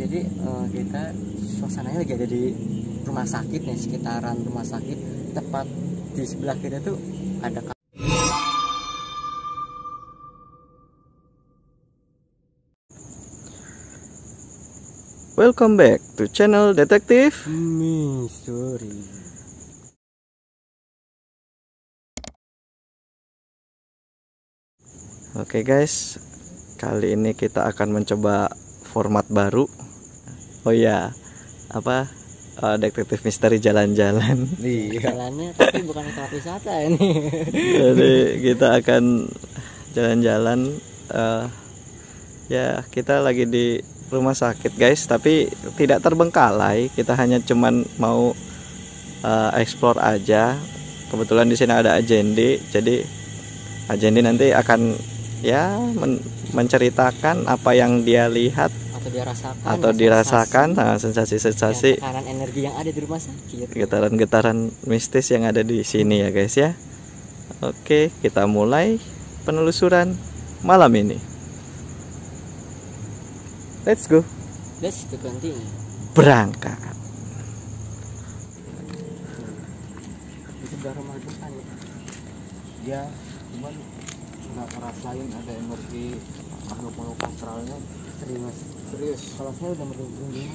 jadi eh, kita suasananya lagi ada di rumah sakit nih sekitaran rumah sakit tepat di sebelah kita tuh ada Welcome back to channel Detektif. misteri Oke guys, kali ini kita akan mencoba format baru. Oh iya, apa? Eh, detektif misteri jalan-jalan. jalannya tapi bukan tempat wisata ini Jadi kita akan jalan-jalan. eh, ya kita lagi di rumah sakit guys, tapi tidak terbengkalai. Kita hanya cuman mau eh, explore aja. Kebetulan di sini ada Ajendi, jadi Ajendi nanti akan ya men- menceritakan apa yang dia lihat atau dirasakan atau dirasakan nah, sensasi-sensasi yang tekanan energi yang ada di rumah sakit getaran-getaran mistis yang ada di sini ya guys ya. Oke, kita mulai penelusuran malam ini. Let's go. let's to continue Berangkat. di sebelah rumah depan ya ya cuman nggak ngerasain ada energi makhluk-makhluk astralnya serius serius? Kalau saya udah merinding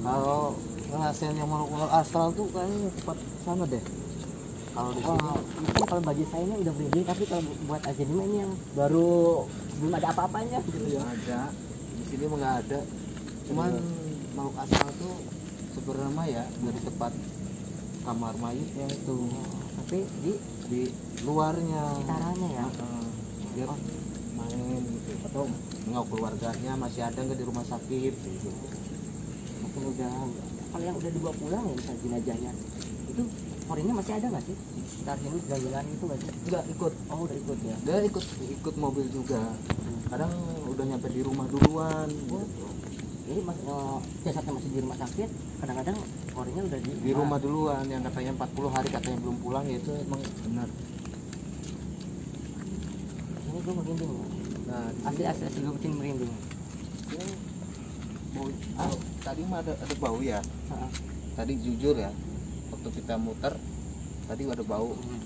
kalau ngerasain yang makhluk-makhluk astral tuh kayaknya tempat sana deh. Kalau di sini. Oh, mungkin kalau bagi saya ini udah merinding tapi kalau buat aja ini yang baru belum ada apa-apanya. Gitu ya. ada. Di sini nggak ada. Cuman makhluk astral tuh sebenarnya ya dari tempat kamar mayatnya itu. Tapi di di luarnya. caranya ya. Heeh. biar main gitu. Atau nggak keluarganya masih ada nggak di rumah sakit gitu Mungkin udah kalau yang udah dibawa pulang ya misalnya jenazahnya itu orinya masih ada nggak sih? Sekitar sini jalan-jalan itu nggak sih? nggak ikut Oh udah ikut ya. dia ikut ikut mobil juga kadang udah nyampe di rumah duluan gitu. Jadi mas, eh, jasadnya masih di rumah sakit, kadang-kadang orinya udah di, di rumah duluan yang katanya 40 hari katanya belum pulang ya itu emang benar Ini gue merinding. Di Asli asli asli gue bikin merinding. bau ah, tadi mah ada ada bau ya tadi jujur ya waktu kita muter tadi ada bau Hmm.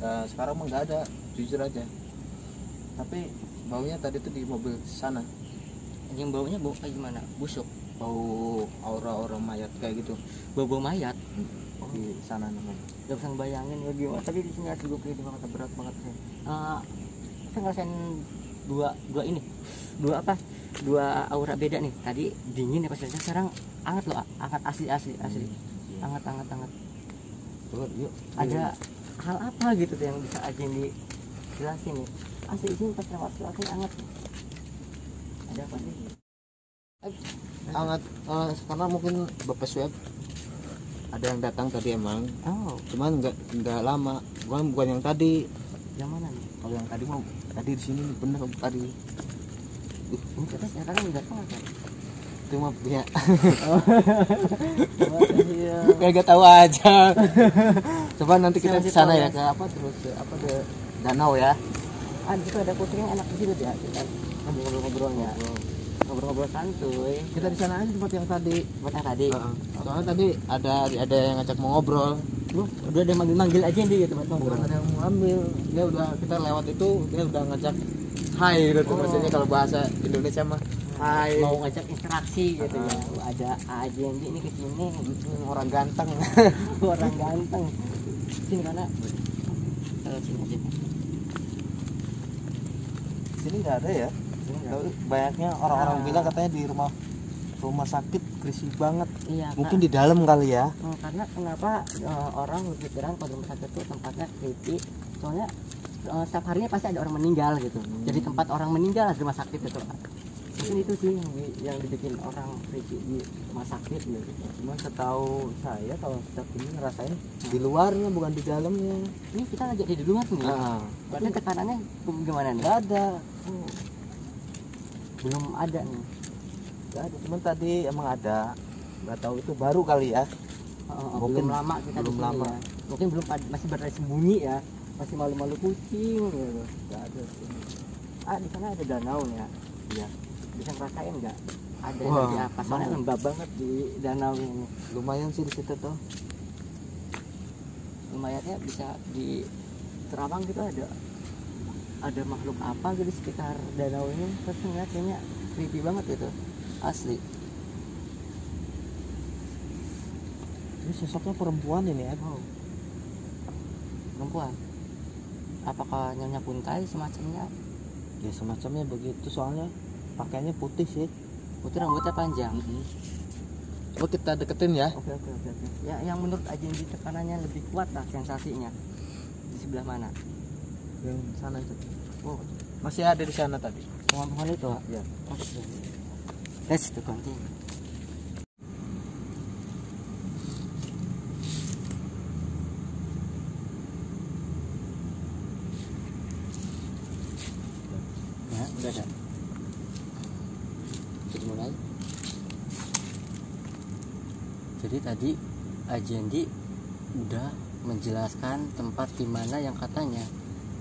Nah, sekarang mah nggak ada jujur aja tapi baunya tadi tuh di mobil sana Yang baunya bau kayak gimana? Busuk. bau aura-aura mayat kayak gitu Bau-bau mayat. di sana namanya Gak bisa bayangin ya gimana tapi di sini asli gue banget berat banget saya. Eh, saya ngerasain dua dua ini. Dua apa? Dua aura beda nih. Tadi dingin ya pas biasa sekarang hangat loh hangat asli asli asli. Hangat hangat hangat Tuh, yuk. Ada hal apa gitu tuh yang bisa aja dijelasin nih? Asli ini pas lewat lewat hangat ada apa sih? Sangat eh, karena mungkin bapak swab ada yang datang tadi emang. Oh. Cuman nggak nggak lama. Bukan bukan yang tadi. Yang mana nih? Kalau yang tadi mau tadi di sini bener tadi. Ini kita sekarang udah datang kan itu mah iya. Kayak gak tahu aja. Coba nanti kita ke sana tahu ya ya. ke apa terus ke apa ke danau ya. Ah di situ ada kucing yang enak di situ ya kita ngobrol-ngobrolnya ngobrol-ngobrol santuy. Kita di sana aja tempat yang tadi. Buat yang tadi. Soalnya tadi ada ada yang ngajak mau ngobrol Lu udah ada manggil-manggil aja nih gitu ngobrol bukan ada yang mau ambil. Dia udah kita lewat itu dia udah ngajak hai gitu Oh. maksudnya kalau bahasa Indonesia mah hai mau ngajak interaksi gitu ya. Ah. Wah, ada aja yang ini ke sini Hmm, orang ganteng. Orang ganteng. Sini Eh, sini sini sini nggak ada ya? Sini nggak? Tapi banyaknya orang-orang Ah. bilang katanya di rumah rumah sakit berisik banget. Iya mungkin di dalam kali ya. Kak. Hmm, karena kenapa eh, orang berpikiran kalau rumah sakit itu tempatnya creepy. Soalnya eh, setiap harinya pasti ada orang meninggal gitu. Hmm. jadi tempat orang meninggal di rumah sakit itu mungkin itu sih yang, di- yang dibikin orang creepy di rumah sakit gitu. Cuma setahu saya kalau setiap ini ngerasain di luarnya bukan di dalamnya. Ini kita lagi ada di luar nih. Nah berarti tekanannya gimana nih? Nggak ada. Belum ada nih nggak ada. Cuman tadi emang ada. Nggak tahu itu baru kali ya. Oh, oh, Mungkin belum lama kita belum di lama. ya. mungkin belum masih berada sembunyi ya. Masih malu-malu kucing gitu nggak ada ah di sana ada danau ya. Iya. bisa ngerasain nggak? Ada Wah, energi apa? Soalnya lembab banget di danau ini. Lumayan sih di situ tuh. Lumayannya bisa di terawang gitu ada. Ada makhluk apa gitu di sekitar danau ini? Terus ngeliat kayaknya creepy banget gitu asli. Ini sosoknya perempuan ini ya oh. perempuan? Apakah nyonya puntai semacamnya? Ya semacamnya begitu. Soalnya pakainya putih sih. Putih rambutnya panjang. Coba kita deketin ya. Oke oke oke oke. Ya yang menurut ajensi tekanannya lebih kuat lah sensasinya. Di sebelah mana? Yang sana itu. Oh masih ada di sana tadi. Pohon-pohon itu ya. Oke let's to continue. Jadi mulai. Jadi tadi Ajendi udah menjelaskan tempat di mana yang katanya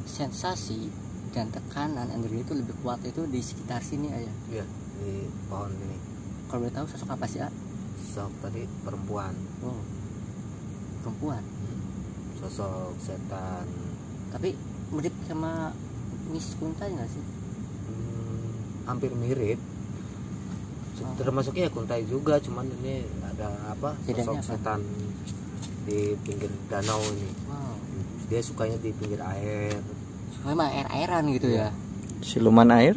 sensasi dan tekanan energi itu lebih kuat itu di sekitar sini ayah. iya di pohon ini Kalau boleh tahu sosok apa sih, A? sosok tadi perempuan Oh. Perempuan. sosok setan Tapi mirip sama Miss Kuntai nggak sih? hmm, hampir mirip Oh. termasuknya ya kuntai juga cuman ini ada apa Bedanya sosok apa? setan di pinggir danau ini Wow. dia sukanya di pinggir air Soalnya mah air-airan gitu ya. siluman air?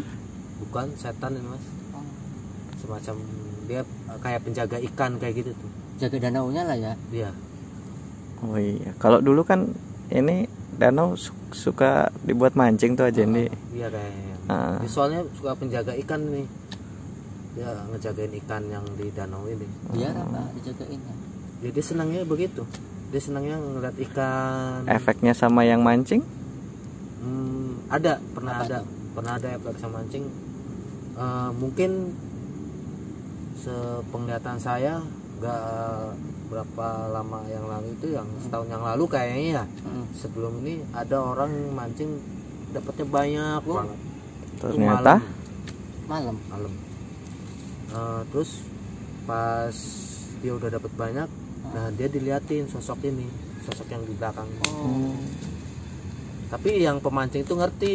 Bukan setan ini mas. Oh. semacam dia eh, kayak penjaga ikan kayak gitu tuh. Jaga danaunya lah ya. dia oh iya. Kalau dulu kan ini danau su- suka dibuat mancing tuh aja nih dia kayak Ah. dia soalnya suka penjaga ikan nih dia ngejagain ikan yang di danau ini. Biar apa? Dijagain ya. jadi dia senangnya begitu. Dia senangnya ngeliat ikan. Efeknya sama yang mancing Hmm, ada pernah Apa ada tuh? pernah ada efek sama mancing Eh, mungkin sepenglihatan saya nggak berapa lama yang lalu itu yang setahun yang lalu kayaknya ya Mm. sebelum ini ada orang mancing dapatnya banyak Oh. banget Itu ternyata Malam. malam Eh, terus pas dia udah dapat banyak nah dia diliatin sosok ini sosok yang di belakang Oh. Tapi yang pemancing itu ngerti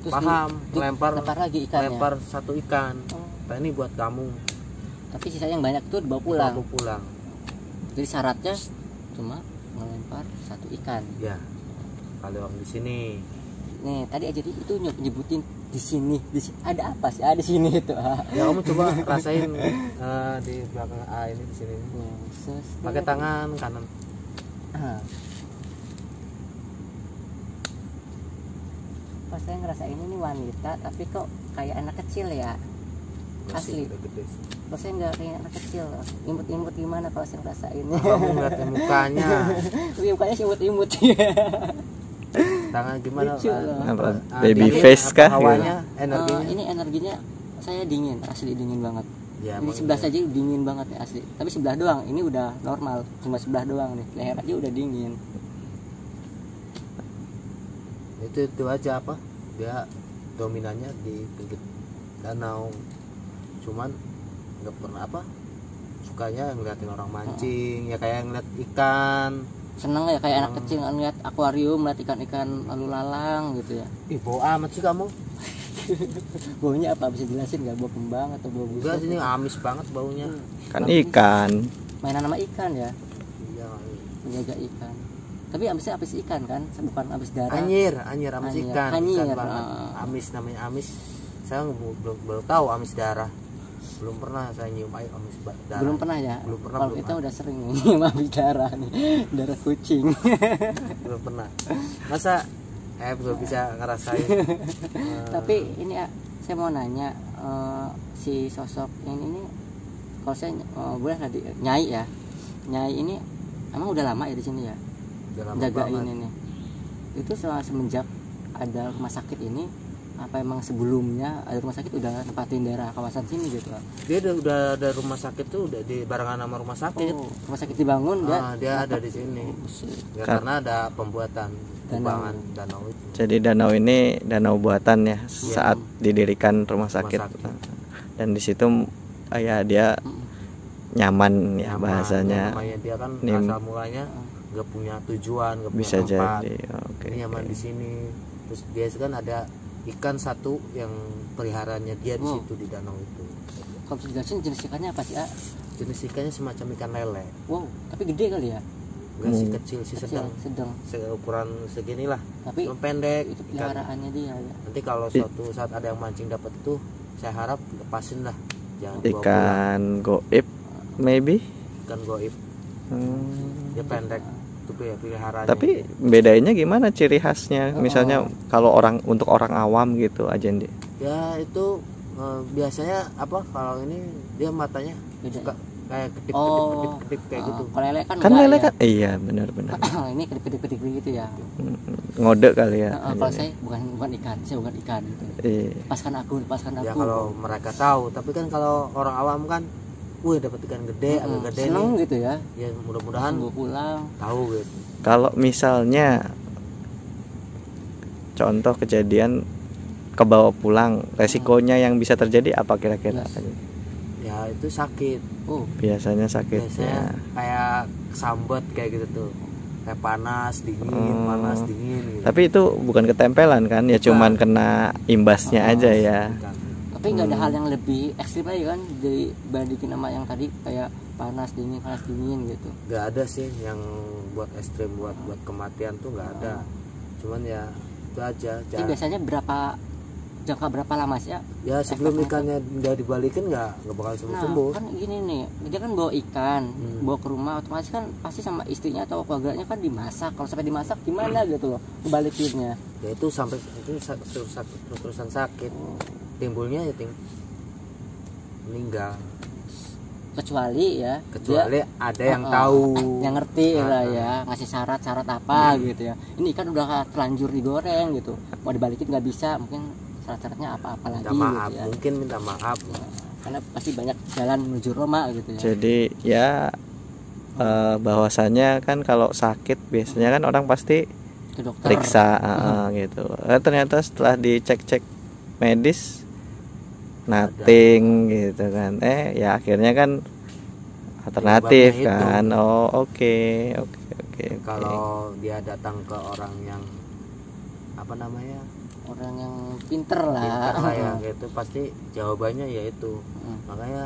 Terus paham di- di- lempar lempar lagi ikannya. lempar satu ikan Oh. nah ini buat kamu Tapi sisa yang banyak tuh dibawa pulang. kamu pulang Jadi syaratnya cuma melempar satu ikan. ya kalau di sini Nih tadi aja itu nyebut nyebutin di sini, di sini ada apa sih? Ada di sini itu. ya kamu coba rasain eh, di belakang A ini di sini pakai tangan kanan Ah. Saya ngerasain ini wanita, tapi kok kayak anak kecil ya. Asli. Kalau saya nggak kayak anak kecil, imut-imut gimana kalau saya ngerasain? kamu ngeliat mukanya Tapi mukanya sih imut-imut. tangan gimana Lucu ah. Apa, ah, baby face kah? hawanya Eh, energinya ini energinya saya dingin, asli dingin banget. ya, Ini sebelah iya. saja dingin banget nih asli. Tapi sebelah doang, ini udah normal, cuma sebelah doang nih. Leher aja udah dingin. itu itu aja apa dia dominannya di pinggir danau cuman nggak pernah apa sukanya ngeliatin orang mancing ya kayak ngeliat ikan Seneng ya kayak anak Hmm. kecil ngeliat akuarium, ngeliat ikan-ikan lalu lalang gitu ya. ih bau amat sih kamu Baunya apa bisa jelasin nggak? Bau kembang atau bau enggak busuk? sini amis banget baunya kan ikan Mainan sama ikan ya, iya menjaga ikan. Tapi amisnya amis ikan kan, bukan amis darah. anyir anyir amis Anyir. ikan Anyir, ikan banget ah. amis namanya amis saya belum belum, tahu amis darah belum pernah saya nyium air amis darah Belum pernah ya? Belum pernah, Kalau belum kita ada. udah sering nih amis darah nih, darah kucing. belum pernah masa eh belum bisa ngerasain Eh, Tapi ini ah, saya mau nanya eh, si sosok ini nih, kalau saya eh, boleh nggak nyai ya, nyai ini emang udah lama ya di sini ya? Udah lama jaga banget. ini nih. Itu se- semenjak ada rumah sakit ini apa emang sebelumnya ada rumah sakit udah nempatin daerah kawasan sini gitu dia udah, udah ada rumah sakit tuh udah di barengan sama rumah sakit. Oh rumah sakit dibangun dia? Ah, dia ada di sini. Ya, Kar- karena ada pembuatan Danau. danau itu. Jadi danau ini danau buatan ya saat didirikan rumah sakit, sakit. dan di situ eh, ya dia nyaman ya Nama- bahasanya. namanya dia kan Nim- asal mulanya nggak punya tujuan nggak punya bisa tempat jadi oke Ini nyaman oke. di sini. Terus dia kan ada ikan satu yang peliharaannya dia di Wow. situ di danau itu. Kalau bisa dijelasin jenis ikannya apa sih ah? jenis ikannya semacam ikan lele. Wow tapi gede kali ya? Enggak sih Hmm. kecil sih kecil sedang. sedang. Seukuran segini lah tapi cuma pendek itu peliharaannya dia ya? Nanti kalau I- suatu saat ada yang mancing dapat itu saya harap lepasin lah. Jangan ikan goib maybe? Ikan goib. Hmm. dia pendek itu pilih- peliharaannya tapi bedainnya gimana ciri khasnya? Misalnya kalau orang untuk orang awam gitu aja Ndi. ya itu eh, biasanya apa kalau ini dia matanya suka kayak kedip kedip Oh. kedip kedip kayak Ah, gitu kalau lele kan kan lele ya. kan? Iya benar-benar ini kedip kedip kedip gitu ya. Ngode kali ya Nah, kalau saya bukan bukan ikan saya bukan ikan gitu. Iya. lepaskan aku lepaskan aku. ya kalau mereka tahu. Tapi kan kalau orang awam kan wih dapat ikan gede Mm-mm. agak gede seneng nih. gitu ya. Ya mudah-mudahan gue pulang. tahu gitu kalau misalnya contoh kejadian kebawa pulang resikonya yang bisa terjadi apa kira-kira? Ya itu sakit. Oh. Biasanya biasanya sakitnya kayak sambet kayak gitu tuh. Kayak panas dingin Oh. panas dingin gitu. Tapi itu bukan ketempelan kan? Ya Bukan. cuman kena imbasnya Oh, aja ya. Bukan. Tapi nggak ada Hmm. hal yang lebih ekstrim lagi kan dibandingin sama yang tadi kayak panas dingin panas dingin gitu. Nggak ada sih yang buat ekstrim buat buat kematian tuh nggak ada. Cuman ya itu aja jangan- biasanya berapa jangka berapa lama sih ya? Ya sebelum ikannya udah dibalikin nggak nggak bakal sembuh nah sembuh kan gini nih dia kan bawa ikan Hmm. bawa ke rumah otomatis kan pasti sama istrinya atau keluarganya kan dimasak. Kalau sampai dimasak gimana gitu loh kebalikinnya ya itu sampai itu terus terusan sakit timbulnya ya ting meninggal. Kecuali ya kecuali ada yang Oh, oh, tahu. Yang ngerti Ah, lah ah. ya ngasih syarat-syarat apa gitu ya. Ini ikan udah terlanjur digoreng gitu. Mau dibalikin nggak bisa mungkin syarat-syaratnya apa-apa lagi minta maaf gitu ya. mungkin minta maaf. Karena pasti banyak jalan menuju Roma gitu ya. Jadi ya eh, bahwasannya kan kalau sakit biasanya kan orang pasti ke dokter. periksa eh, eh, gitu. Eh, ternyata setelah dicek-cek medis nothing gitu kan eh ya akhirnya kan alternatif Jawabannya itu. kan oh oke oke oke oke. kalau dia datang ke orang yang apa namanya orang yang pinter lah pintar lah ya gitu pasti jawabannya ya itu Hmm. makanya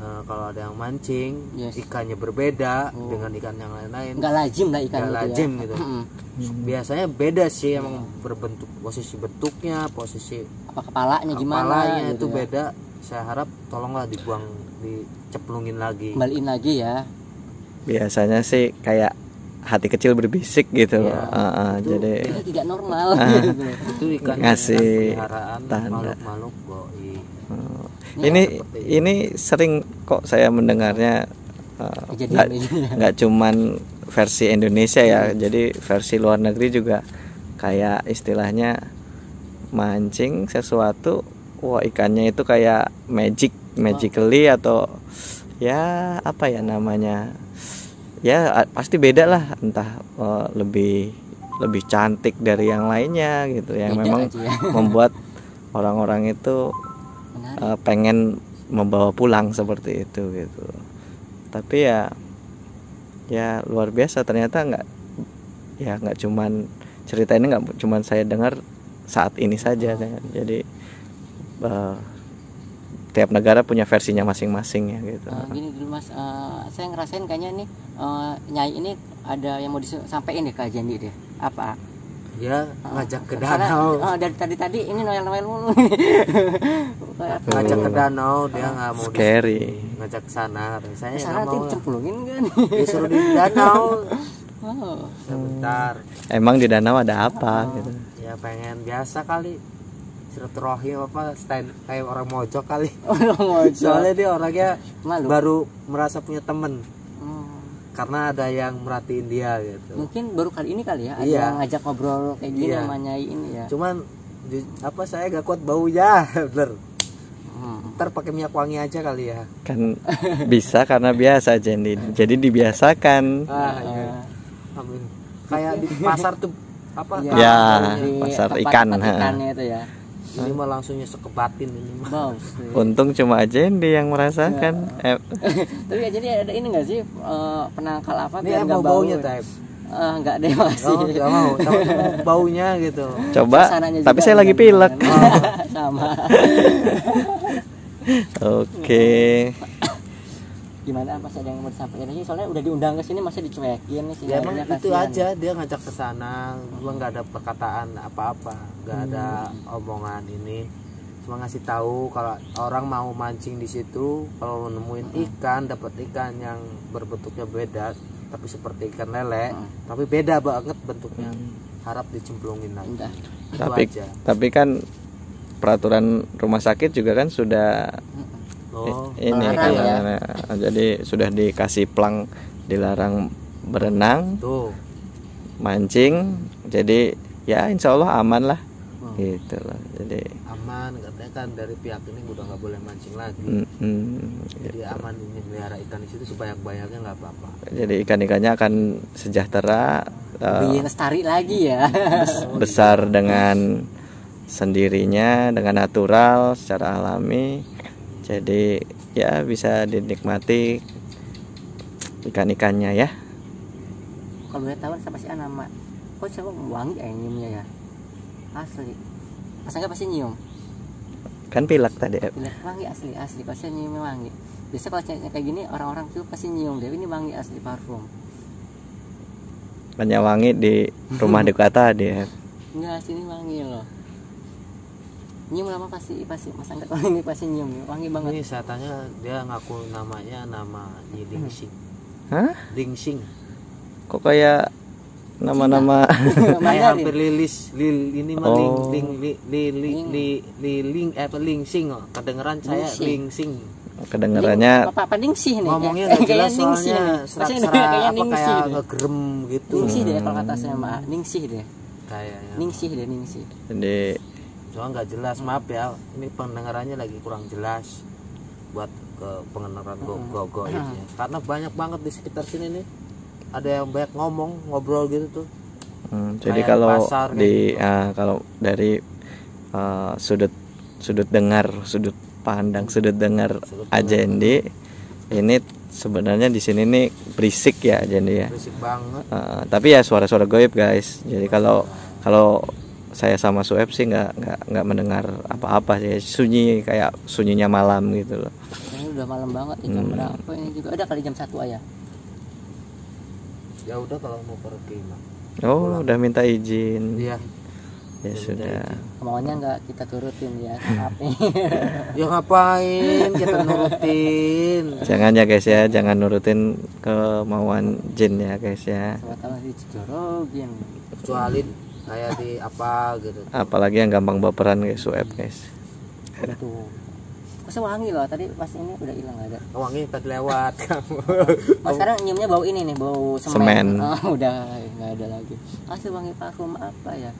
eh, kalau ada yang mancing Yes. ikannya berbeda Oh. dengan ikan yang lain-lain nggak lazim lah ikan Nggak gitu lazim ya. gitu. Mm-mm. biasanya beda sih emang berbentuk posisi bentuknya posisi apa kepalanya gimana kepalanya gitu itu ya. beda saya harap tolonglah dibuang diceplungin lagi kembaliin lagi ya biasanya sih kayak hati kecil berbisik gitu Iya. loh. Eh, eh, Itu- jadi ini tidak normal gitu itu ikan Ngasih peliharaan makhluk-makhluk eh, Ini ini seperti ini sering kok saya mendengarnya eh, nggak ya. nggak cuman versi Indonesia ya jadi versi luar negeri juga. Kayak istilahnya mancing sesuatu wah ikannya itu kayak magic magically atau ya apa ya namanya ya pasti beda lah. Entah eh, lebih lebih cantik dari yang lainnya gitu. Yang Beda memang aja ya. membuat orang-orang itu Eh, pengen membawa pulang seperti itu gitu tapi ya ya luar biasa ternyata nggak ya nggak cuman cerita ini nggak cuman saya dengar saat ini saja kan. jadi eh, tiap negara punya versinya masing-masing ya gitu Eh, gini dulu mas, Eh, saya ngerasain kayaknya nih eh, nyai ini ada yang mau disampaikan deh ke Ajandi deh. Apa? Dia Ah, ngajak ke karena, danau. eh, dari tadi tadi ini noel noel mulu. Kayak ngajak ke Oh. danau dia nggak mau di- Scary. ngajak ke sana. Saya nggak nanti mau. cemplungin kan? disuruh di danau. Oh, sebentar. Emang di danau ada apa gitu? Ya pengen biasa kali. Silaturahim apa stand kayak orang mojok kali. Orang mau soalnya dia orangnya malu. baru merasa punya temen karena ada yang merhatiin dia gitu Mungkin baru kali ini kali ya ada Iya. yang ngajak ngobrol kayak gini Iya. sama nyai ini ya. cuman di- apa saya gak kuat baunya bener Hmm. ntar pakai minyak wangi aja kali ya kan bisa karena biasa jadi jadi dibiasakan ah, iya. amin kayak di pasar tuh apa Iya. Ya. Di pasar ikan, ikannya itu ya. Ini mah langsung nyesek ke batin ini mah. Bau untung cuma Ajendi yang merasakan. Iya. eh, tapi jadi ada ini nggak sih eh, penangkal apa ini nggak mau baunya bau? Type Eh, nggak deh makasih oh nggak mau. Tapi mau baunya gitu. Coba. Suasananya tapi saya lagi pilek. banget. sama. Oke gimana? Pas ada yang mau disampaikan sih soalnya udah diundang ke sini masa dicuekin nih ya emang itu kasihan. aja dia ngajak ke sana. Gua nggak ada perkataan apa-apa nggak ada Hmm. omongan ini. Cuma ngasih tahu kalau orang mau mancing di situ kalau nemuin Hmm. ikan dapat ikan yang berbentuknya beda tapi seperti ikan lele Hmm. tapi beda banget bentuknya. Harap dicemplungin lagi. Udah. Itu tapi aja. tapi kan peraturan rumah sakit juga kan sudah oh. Ini Melarang kan, ya? nah, jadi sudah dikasih plang dilarang berenang tuh. mancing jadi ya insya Allah aman lah. Hmm. gitu loh jadi aman katanya kan dari pihak ini udah nggak boleh mancing lagi. Mm, mm, jadi aman ini melihara ikan di situ sebanyak banyaknya nggak apa-apa. Jadi ikan-ikannya akan sejahtera eh, lebih lestari lagi ya. Besar dengan sendirinya dengan natural secara alami jadi ya bisa dinikmati ikan-ikannya ya. Kalau boleh tahu siapa sih nama? Kok siapa wangi ya nyiumnya ya? Asli. Pasangnya pasti nyium? Kan pilek tadi. Pilih wangi asli asli. Saya nyiumnya wangi. Biasa kalau kayak gini orang-orang tuh pasti nyium deh ini wangi asli parfum. Banyak wangi di rumah dekat tadi enggak sini wangi loh nyium lama pasti pasti mas angkat orang ini pasti nyium wangi banget. Ini saya tanya dia ngaku namanya nama Nyi Dingsing Hah? Dingsing kok kayak nama-nama kayak hampir lilis lil ini mah Oh. ling ling li li li Ling. li li ling eh apa lingsing oh. kedengeran saya Lingsing. lingsing kedengarannya apa apa ningsih nih? Ngomongnya nggak jelas soalnya nih. serak Pasti serak kayak apa kayak ngegerem gitu. Ningsih deh kalau kata saya mbak. Ningsih deh. Kayaknya ningsih deh ningsih jadi soalnya nggak jelas maaf ya. Ini pendengarannya lagi kurang jelas buat ke pengenalan go go go ini ya. karena banyak banget di sekitar sini nih ada yang banyak ngomong ngobrol gitu tuh. Hmm, jadi Kayak kalau pasar di gitu. ah, kalau dari ah, sudut sudut dengar sudut pandang sudut dengar Sudut Ajendi ini sebenarnya di sini nih berisik ya Ajendi ya. Berisik banget. Ah, tapi ya suara-suara goib guys. Jadi kalau kalau saya sama Sueb sih nggak nggak nggak mendengar apa-apa sih. Sunyi kayak sunyinya malam gitu loh. Ini udah malam banget ya jam Hmm. berapa ini juga? Udah kali jam satu aja. Ya udah kalau mau pergi mah oh udah minta izin. Iya. Ya sudah. maunya nggak kita turutin ya ya ngapain kita nurutin? Jangan ya guys ya. Jangan nurutin kemauan jin ya guys ya. Tahu kecuali kayak di apa gitu. Apalagi yang gampang baperan guys Sueb guys. Tuh Masa wangi loh tadi pas ini udah hilang ada. Wangi tadi lewat. Kamu mas sekarang nyiumnya bau ini nih bau semen, Semen. Oh, udah nggak ada lagi. Asli wangi parfum apa ya?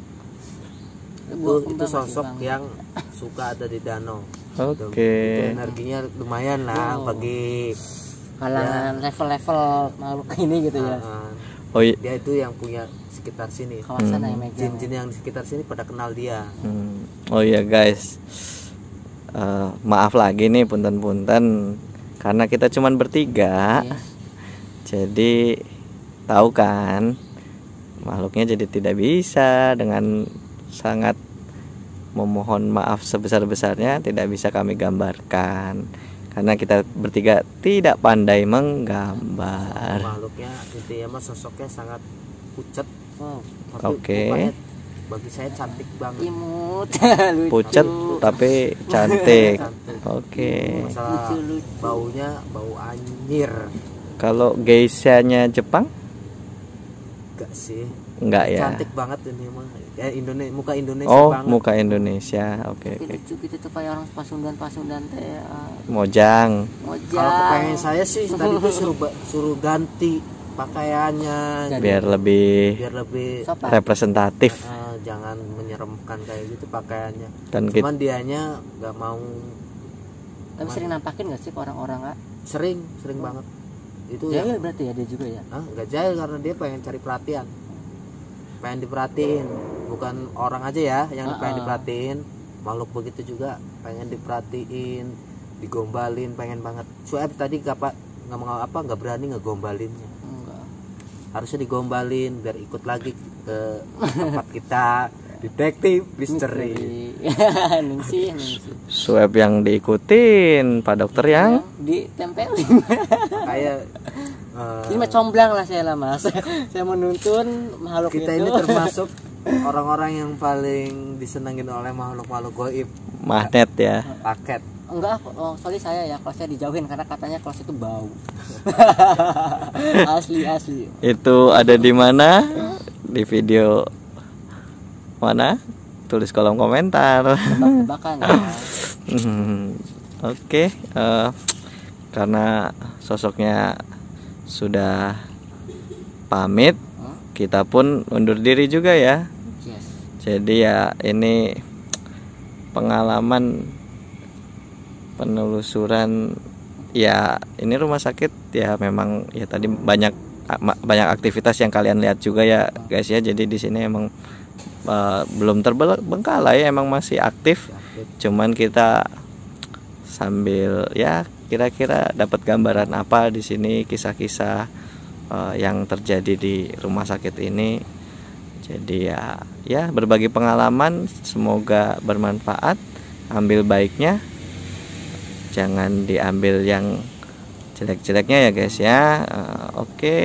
Itu, itu masih sosok wangi. yang suka ada di danau. Oke. Itu energinya lumayan lah Oh. bagi kalangan level-level makhluk ini gitu ya. Ah, oh iya. Dia itu yang punya sekitar sini. Kawasan Hmm. yang jin-jin yang di sekitar sini pada kenal dia. Hmm. oh iya guys. Eh, maaf lagi nih punten-punten. Karena kita cuman bertiga. Iya. jadi tahu kan? Makhluknya jadi tidak bisa dengan sangat memohon maaf sebesar-besarnya tidak bisa kami gambarkan. Karena kita bertiga tidak pandai menggambar. Makhluknya intinya mah sosoknya sangat pucat tapi Oke. mukanya bagi saya cantik banget. Imut. Pucat tapi cantik. Oke. Masalah lucu baunya bau anyir kalau geisha-nya Jepang? Enggak sih. Enggak ya? Cantik banget ini mah. Eh, Indonesia muka Indonesia oh banget. muka Indonesia. Oke Tapi oke. lucu gitu tuh kayak orang pasundan pasundan teh ah, mojang. Mojang. Kalau kepengen saya sih tadi tuh suruh suruh ganti pakaiannya Jadi- biar lebih biar lebih sopan. representatif. Eh, jangan menyeremkan kayak gitu pakaiannya. Dan kita cuman dianya nggak mau. Tapi sering nampakin gak sih ke orang-orang sering sering banget. Itu jahil yang berarti ya dia juga ya? Ah nggak jahil karena dia pengen cari perhatian. Pengen diperhatiin. Bukan orang aja ya yang Ah, pengen ah. diperhatiin. Makhluk begitu juga pengen diperhatiin digombalin pengen banget. Sueb tadi kapak nggak mau apa nggak berani ngegombalinnya harusnya digombalin biar ikut lagi ke tempat kita. Detektif misteri ningsih swab yang diikutin pak dokter yang ditempelin. Kayak eh, ini mah comblang lah saya lah mas. Saya menuntun makhluk kita itu. ini termasuk orang-orang yang paling disenangin oleh makhluk-makhluk goib. Magnet ya. Paket enggak oh, sorry saya ya kalau saya dijauhin karena katanya kalau itu bau. Asli asli. Itu ada di mana? Di video mana? Tulis kolom komentar. Tebak-tebakan ya. Hmm, Oke, eh, karena sosoknya sudah pamit, Hmm? kita pun undur diri juga ya. yes. Jadi ya ini pengalaman penelusuran ya ini rumah sakit ya memang ya tadi banyak banyak aktivitas yang kalian lihat juga ya guys ya. Jadi di sini emang eh, belum terbengkalai emang masih aktif. Cuman kita sambil ya kira-kira dapat gambaran apa di sini kisah-kisah eh, yang terjadi di rumah sakit ini. Jadi ya ya berbagi pengalaman semoga bermanfaat ambil baiknya jangan diambil yang jelek-jeleknya ya guys ya Eh, oke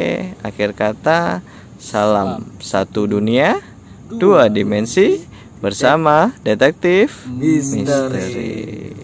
akhir kata salam satu dunia dua dimensi bersama detektif Misteri. misteri.